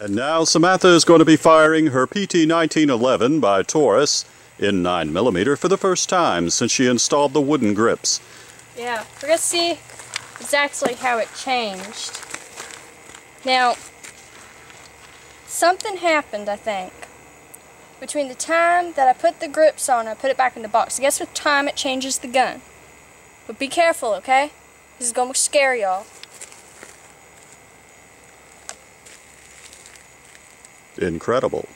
And now Samantha is going to be firing her PT1911 by Taurus in 9mm for the first time since she installed the wooden grips. Yeah, we're going to see exactly how it changed. Now, something happened, I think, between the time that I put the grips on and I put it back in the box. I guess with time it changes the gun. But be careful, okay? This is going to scare y'all. Incredible.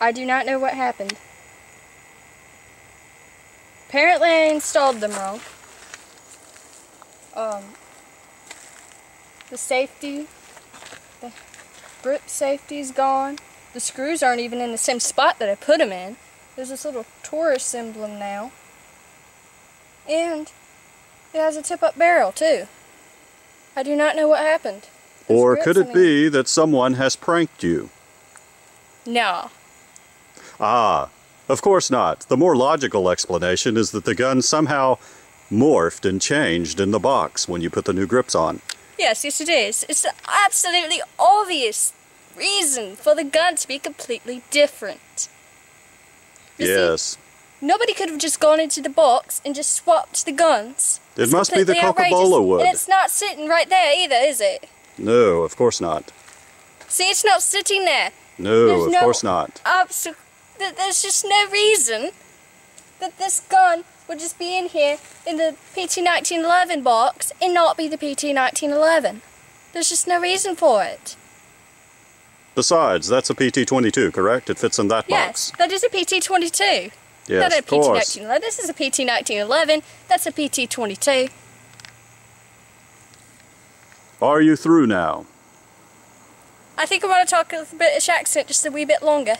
I do not know what happened. Apparently I installed them wrong. Um, the safety, the grip safety is gone. The screws aren't even in the same spot that I put them in. There's this little Taurus emblem now. And it has a tip-up barrel too. I do not know what happened. Or could it be that someone has pranked you? No. Ah, of course not. The more logical explanation is that the gun somehow morphed and changed in the box when you put the new grips on. Yes, yes it is. It's an absolutely obvious reason for the gun to be completely different. You see, yes. Nobody could have just gone into the box and just swapped the guns. It It's must be the. cocobolo wood. And it's not sitting right there either, is it? No, of course not. See, it's not sitting there. No, There's of no- course not. Th- there's just no reason that this gun would just be in here in the PT1911 box and not be the PT1911. There's just no reason for it. Besides, that's a PT-22, correct? It fits in that Yes, box. that is a PT22. Yes, Not a of course. PT1911. This is a PT1911. That's a PT22. Are you through now? I think I want to talk a British accent just a wee bit longer.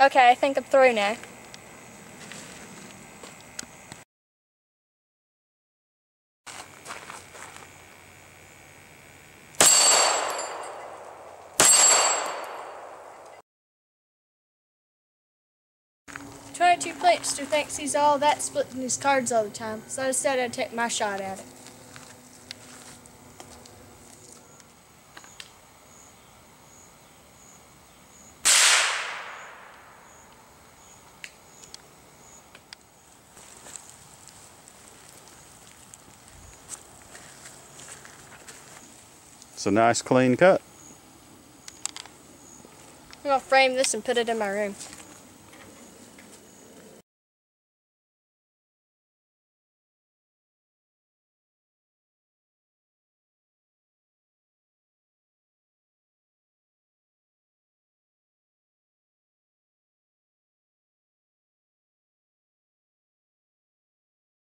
Okay, I think I'm through now. Twenty-two Plinkster thinks he's all that splitting his cards all the time, so I decided I'd take my shot at it. It's a nice clean cut. I'm gonna frame this and put it in my room.